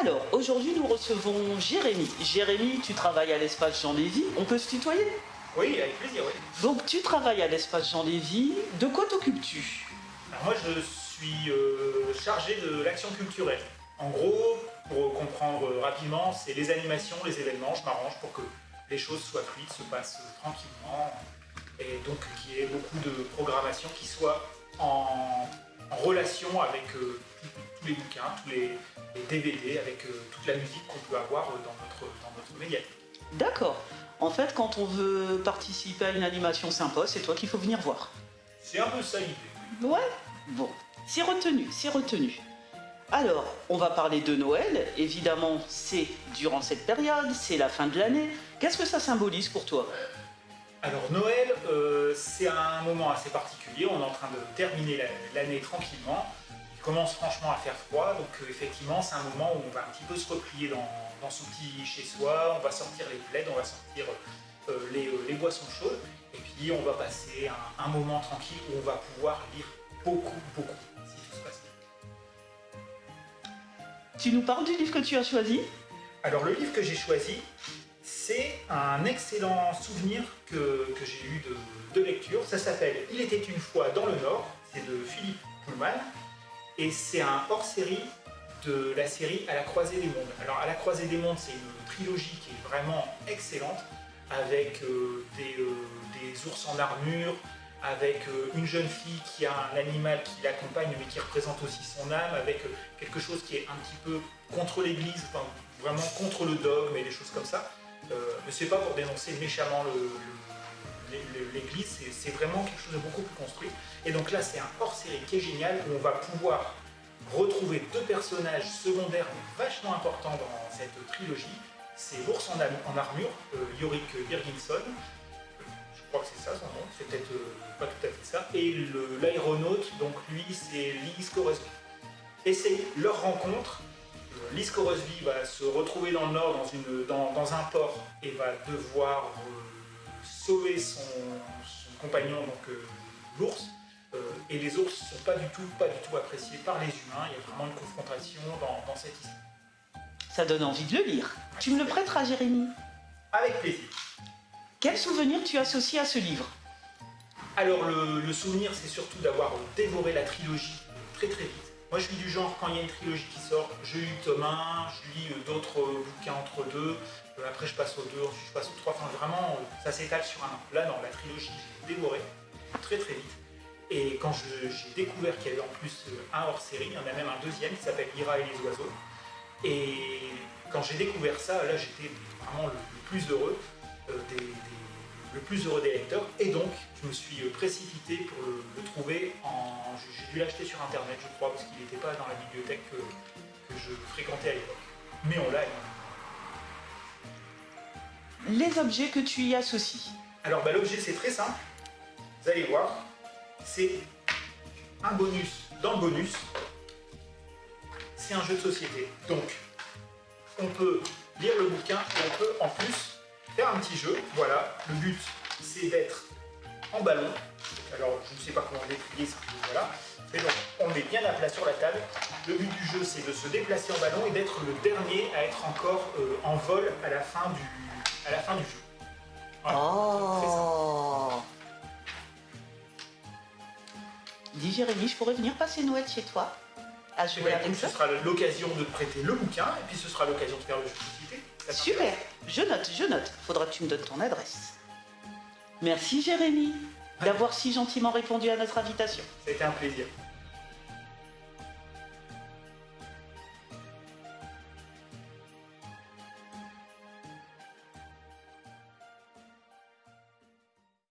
Alors, aujourd'hui, nous recevons Jérémy. Jérémy, tu travailles à l'espace Jean Lévy. On peut se tutoyer? Oui, avec plaisir, oui. Donc, tu travailles à l'espace Jean Lévy. De quoi t'occupes-tu? Moi, je suis euh, chargé de l'action culturelle. En gros, pour comprendre rapidement, c'est les animations, les événements. Je m'arrange pour que les choses soient fluides, se passent tranquillement. Et donc, qu'il y ait beaucoup de programmation qui soit en, en relation avec euh, tous- les bouquins, tous les, les DVD, avec euh, toute la musique qu'on peut avoir euh, dans notre, dans notre médiathèque. D'accord. En fait, quand on veut participer à une animation sympa, c'est toi qu'il faut venir voir. C'est un peu ça l'idée. Ouais Bon, c'est retenu, c'est retenu. Alors, on va parler de Noël. Évidemment, c'est durant cette période, c'est la fin de l'année. Qu'est-ce que ça symbolise pour toi? Alors Noël, euh, c'est un moment assez particulier. On est en train de terminer la- l'année tranquillement. Il commence franchement à faire froid, donc euh, effectivement c'est un moment où on va un petit peu se replier dans, dans son petit chez-soi. On va sortir les plaids, on va sortir euh, les, euh, les boissons chaudes, et puis on va passer un, un moment tranquille où on va pouvoir lire beaucoup, beaucoup, si tout se passe bien. Tu nous parles du livre que tu as choisi? Alors le livre que j'ai choisi, c'est un excellent souvenir que, j'ai eu de, lecture. Ça s'appelle Il était une fois dans le Nord, c'est de Philippe Pullman, et c'est un hors-série de la série À la croisée des mondes. Alors À la croisée des mondes, c'est une trilogie qui est vraiment excellente, avec euh, des, euh, des ours en armure, avec euh, une jeune fille qui a un animal qui l'accompagne mais qui représente aussi son âme, avec quelque chose qui est un petit peu contre l'Église, enfin, vraiment contre le dogme et des choses comme ça. Euh, mais c'est pas pour dénoncer méchamment l'Église, c'est- vraiment quelque chose de beaucoup plus construit. Et donc là, c'est un hors-série qui est génial où on va pouvoir retrouver deux personnages secondaires mais vachement importants dans cette trilogie. C'est l'ours en, armure, euh, Yorick Birginson. Je crois que c'est ça son nom, c'est peut-être euh, pas tout à fait ça. Et l'aéronaute, donc lui, c'est Lee Scoresby. Et c'est leur rencontre. Scoresby va se retrouver dans le nord, dans, une, dans, dans un port, et va devoir euh, sauver son, son compagnon, donc euh, l'ours. Euh, et les ours sont pas du tout, pas du tout appréciés par les humains. Il y a vraiment une confrontation dans, dans cette histoire. Ça donne envie de le lire. Tu me le prêteras, Jérémy? Avec plaisir. Quel souvenir tu associes à ce livre? Alors le, le souvenir, c'est surtout d'avoir dévoré la trilogie très très vite. Moi, je suis du genre, quand il y a une trilogie qui sort, je lis tome 1, je lis euh, d'autres euh, bouquins entre deux, euh, après je passe au 2, ensuite je passe au 3, enfin vraiment, ça s'étale sur un an. Là, non, la trilogie, j'ai dévoré très très vite. Et quand j'ai découvert qu'il y avait en plus un hors-série, il y en a même un deuxième qui s'appelle Ira et les oiseaux. Et quand j'ai découvert ça, là, j'étais vraiment le, plus heureux des, le plus heureux des lecteurs. Et donc, je me suis précipité pour le, le trouver en. J'ai dû l'acheter sur internet, je crois, parce qu'il n'était pas dans la bibliothèque que, que je fréquentais à l'époque. Mais on l'a. Les objets que tu y associes. Alors, bah, l'objet, c'est très simple. Vous allez voir. C'est un bonus dans le bonus. C'est un jeu de société. Donc, on peut lire le bouquin et on peut en plus faire un petit jeu. Voilà, le but c'est d'être en ballon. Alors je ne sais pas comment déplier ça, mais voilà. Et donc on met bien la place sur la table. Le but du jeu c'est de se déplacer en ballon et d'être le dernier à être encore euh, en vol à la fin du, à la fin du jeu. Voilà. Oh Dis Jérémy, je pourrais venir passer Noël chez toi à jouer avec ça ce sera l'occasion de te prêter le bouquin et puis ce sera l'occasion de faire le jeu de société. Super, je note, je note. Faudra que tu me donnes ton adresse. Merci Jérémy d'avoir si gentiment répondu à notre invitation. Été un plaisir.